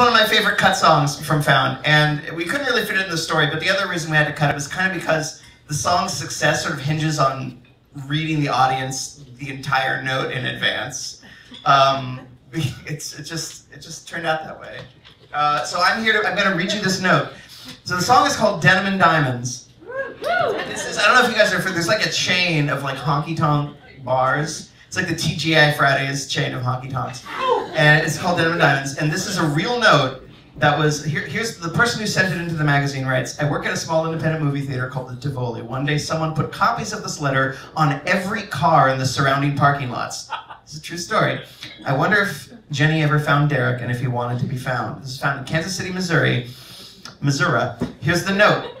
one of my favorite cut songs from Found, and we couldn't really fit it in the story. But the other reason we had to cut it was kind of because the song's success sort of hinges on reading the audience the entire note in advance. Um, it's it just it just turned out that way. Uh, so I'm here to I'm going to read you this note. So the song is called Denim and Diamonds. This is I don't know if you guys are. For there's like a chain of like honky tonk bars. It's like the TGI Fridays chain of honky tonks, and it's called Denim and Diamonds. And this is a real note that was here, here's the person who sent it into the magazine writes i work at a small independent movie theater called the tivoli. One day someone put copies of this letter on every car in the surrounding parking lots. It's a true story. I wonder if jenny ever found derek and if he wanted to be found. This is found in kansas city missouri missouri. Here's the note.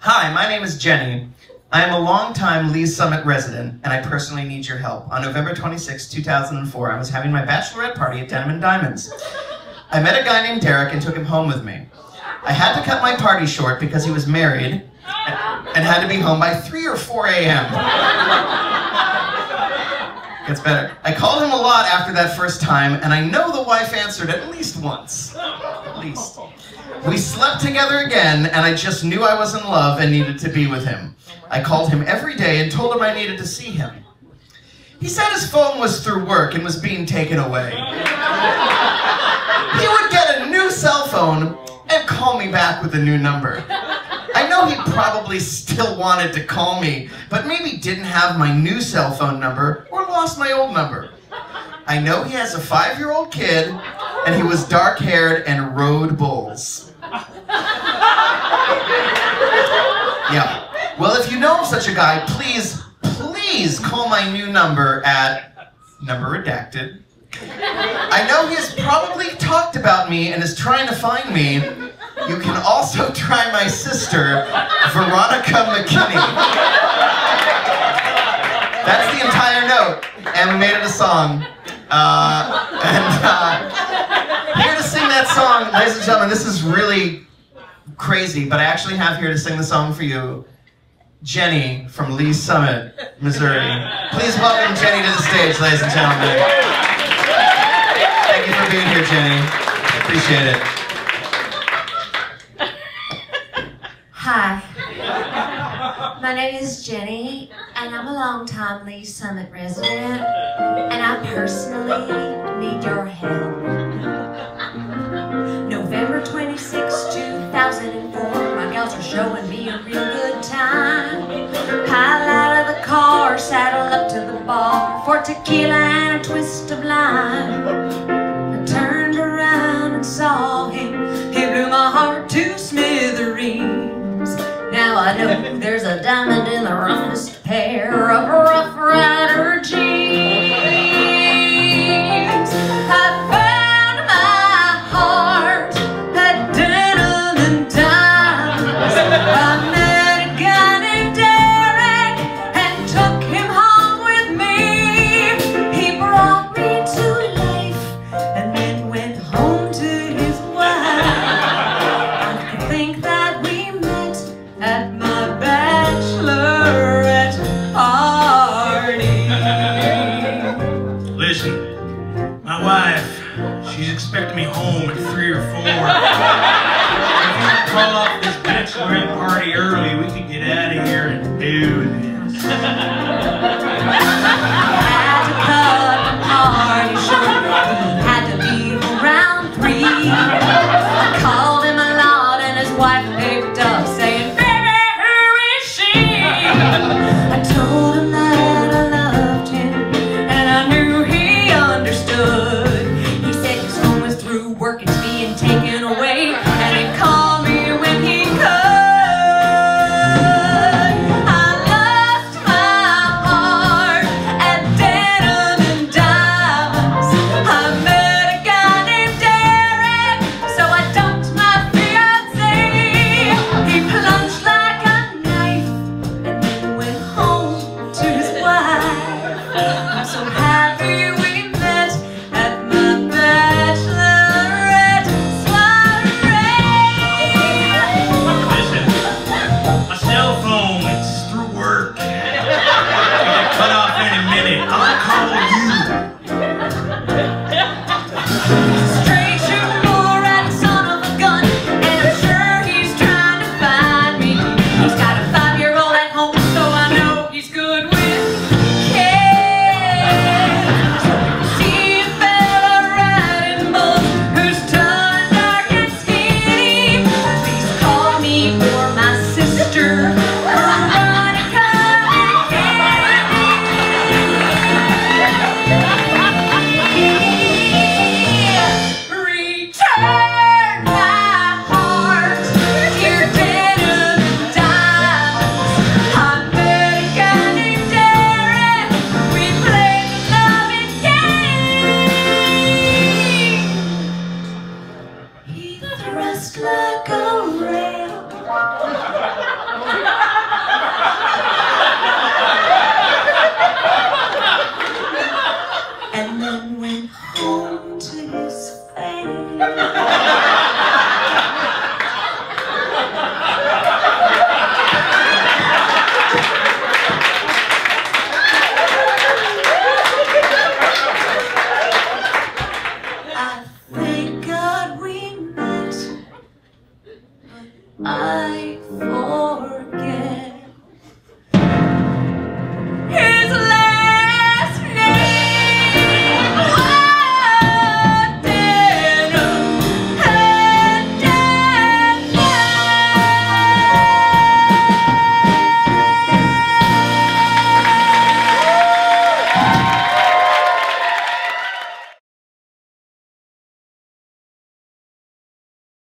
Hi my name is jenny I am a long-time Lee's Summit resident, and I personally need your help. On November 26, 2004, I was having my bachelorette party at Denim and Diamonds. I met a guy named Derek and took him home with me. I had to cut my party short because he was married and had to be home by 3 or 4 a.m. Gets better. I called him a lot after that first time, and I know the wife answered at least once. At least. We slept together again, and I just knew I was in love and needed to be with him. I called him every day and told him I needed to see him. He said his phone was through work and was being taken away. He would get a new cell phone and call me back with a new number. I know he probably still wanted to call me, but maybe didn't have my new cell phone number or lost my old number. I know he has a five-year-old kid, and he was dark-haired and rode bulls. Yeah. Well, if you know of such a guy, please, please call my new number at number redacted. I know he's probably talked about me and is trying to find me. You can also try my sister, Veronica McKinney. That's the entire note, and we made it a song. Uh, and uh, here to sing that song, ladies and gentlemen, this is really crazy, but I actually have here to sing the song for you, Jenny from Lee's Summit, Missouri. Please welcome Jenny to the stage, ladies and gentlemen. Thank you for being here, Jenny. I appreciate it. Hi. My name is Jenny, and I'm a longtime Lee Summit resident, and I personally need your help. November 26, 2004, my gals are showing me tequila and a twist of lime. I turned around and saw him, he blew my heart to smithereens. Now I know there's a diamond in the roughest pair off this bachelorette party early, we could get out of here and do this.